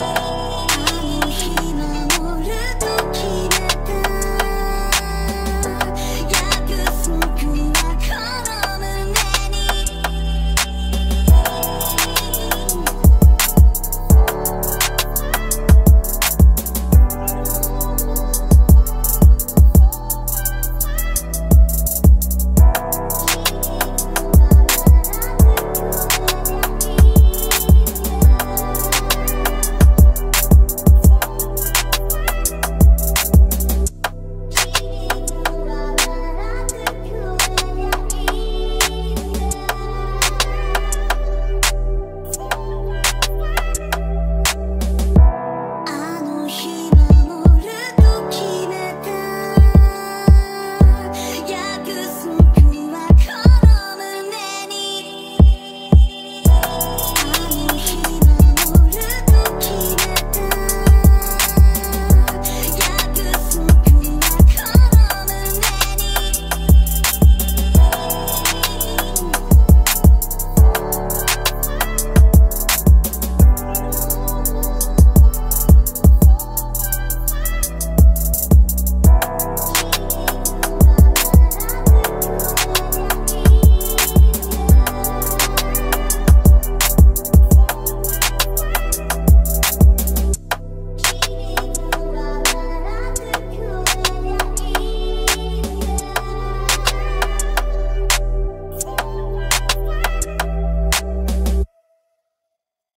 Oh.